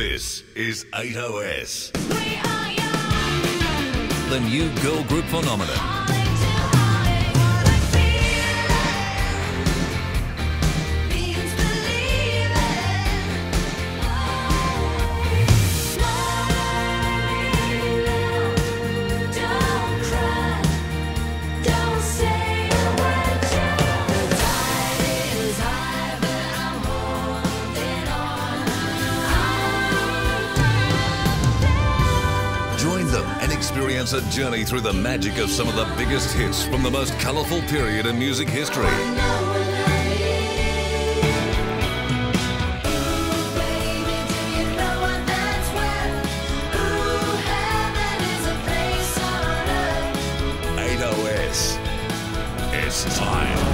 This is 8OS, We are young, the new girl group phenomenon. experience a journey through the magic of some of the biggest hits from the most colorful period in music history. Oh it's time.